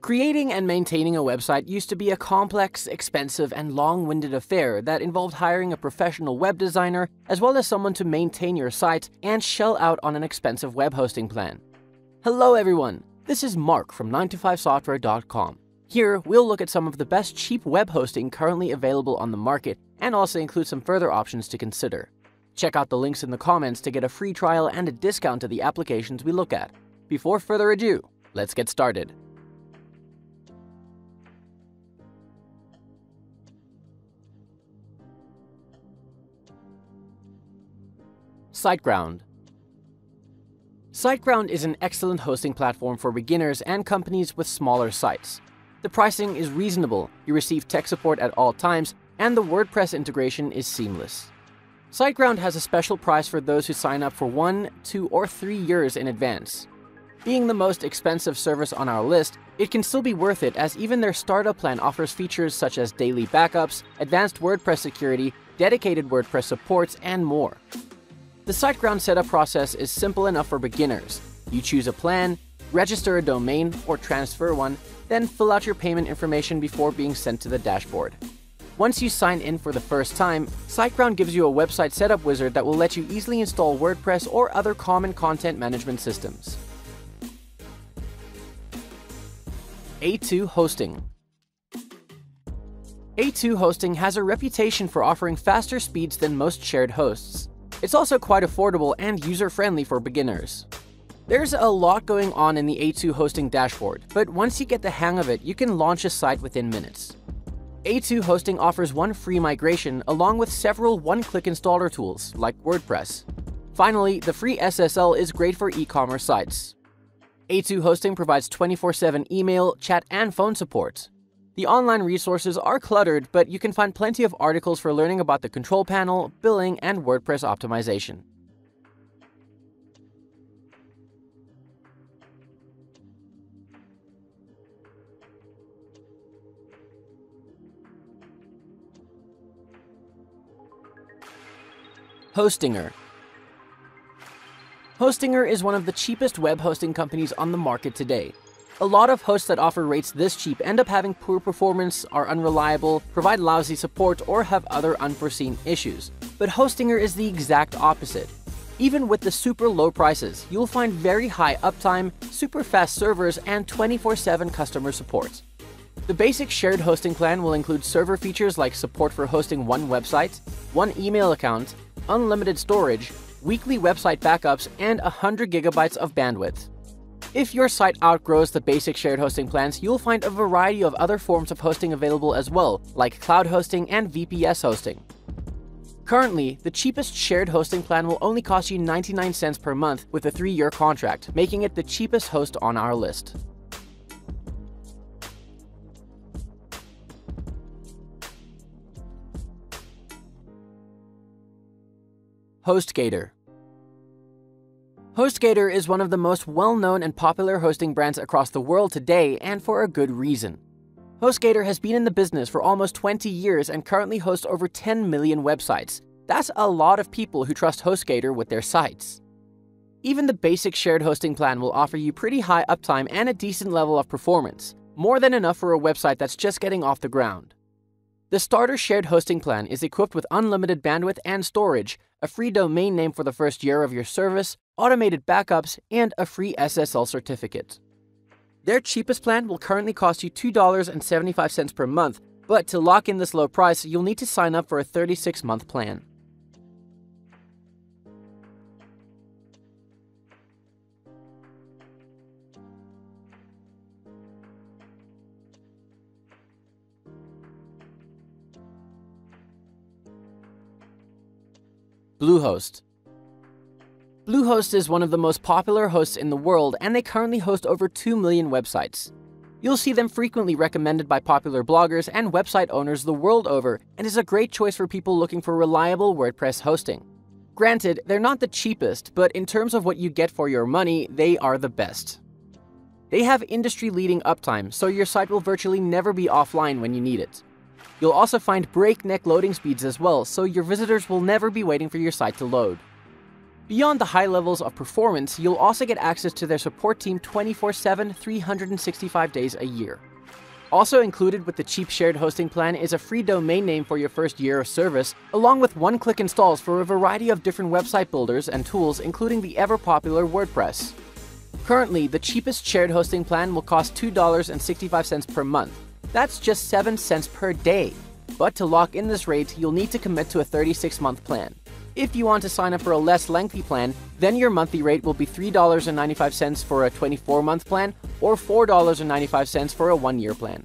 Creating and maintaining a website used to be a complex, expensive, and long winded affair that involved hiring a professional web designer as well as someone to maintain your site and shell out on an expensive web hosting plan. Hello, everyone! This is Mark from 9to5software.com. Here, we'll look at some of the best cheap web hosting currently available on the market and also include some further options to consider. Check out the links in the comments to get a free trial and a discount to the applications we look at. Before further ado, let's get started. SiteGround SiteGround is an excellent hosting platform for beginners and companies with smaller sites. The pricing is reasonable, you receive tech support at all times, and the WordPress integration is seamless. SiteGround has a special price for those who sign up for one, two, or three years in advance. Being the most expensive service on our list, it can still be worth it as even their startup plan offers features such as daily backups, advanced WordPress security, dedicated WordPress supports, and more. The SiteGround setup process is simple enough for beginners. You choose a plan, register a domain or transfer one, then fill out your payment information before being sent to the dashboard. Once you sign in for the first time, SiteGround gives you a website setup wizard that will let you easily install WordPress or other common content management systems. A2 Hosting A2 Hosting has a reputation for offering faster speeds than most shared hosts. It's also quite affordable and user-friendly for beginners. There's a lot going on in the A2 hosting dashboard, but once you get the hang of it, you can launch a site within minutes. A2 hosting offers one free migration along with several one-click installer tools, like WordPress. Finally, the free SSL is great for e-commerce sites. A2 hosting provides 24-7 email, chat, and phone support. The online resources are cluttered, but you can find plenty of articles for learning about the control panel, billing, and WordPress optimization. Hostinger Hostinger is one of the cheapest web hosting companies on the market today. A lot of hosts that offer rates this cheap end up having poor performance, are unreliable, provide lousy support, or have other unforeseen issues. But Hostinger is the exact opposite. Even with the super low prices, you'll find very high uptime, super fast servers, and 24-7 customer support. The basic shared hosting plan will include server features like support for hosting one website, one email account, unlimited storage, weekly website backups, and 100 gigabytes of bandwidth. If your site outgrows the basic shared hosting plans, you'll find a variety of other forms of hosting available as well, like cloud hosting and VPS hosting. Currently, the cheapest shared hosting plan will only cost you 99 cents per month with a 3-year contract, making it the cheapest host on our list. HostGator HostGator is one of the most well-known and popular hosting brands across the world today, and for a good reason. HostGator has been in the business for almost 20 years and currently hosts over 10 million websites. That's a lot of people who trust HostGator with their sites. Even the basic shared hosting plan will offer you pretty high uptime and a decent level of performance, more than enough for a website that's just getting off the ground. The starter shared hosting plan is equipped with unlimited bandwidth and storage, a free domain name for the first year of your service, automated backups, and a free SSL certificate. Their cheapest plan will currently cost you $2.75 per month, but to lock in this low price, you'll need to sign up for a 36 month plan. Bluehost Bluehost is one of the most popular hosts in the world, and they currently host over 2 million websites. You'll see them frequently recommended by popular bloggers and website owners the world over, and is a great choice for people looking for reliable WordPress hosting. Granted, they're not the cheapest, but in terms of what you get for your money, they are the best. They have industry-leading uptime, so your site will virtually never be offline when you need it. You'll also find breakneck loading speeds as well, so your visitors will never be waiting for your site to load. Beyond the high levels of performance, you'll also get access to their support team 24 7, 365 days a year. Also included with the cheap shared hosting plan is a free domain name for your first year of service, along with one click installs for a variety of different website builders and tools, including the ever popular WordPress. Currently, the cheapest shared hosting plan will cost $2.65 per month. That's just 7 cents per day. But to lock in this rate, you'll need to commit to a 36 month plan. If you want to sign up for a less lengthy plan, then your monthly rate will be $3.95 for a 24 month plan or $4.95 for a one year plan.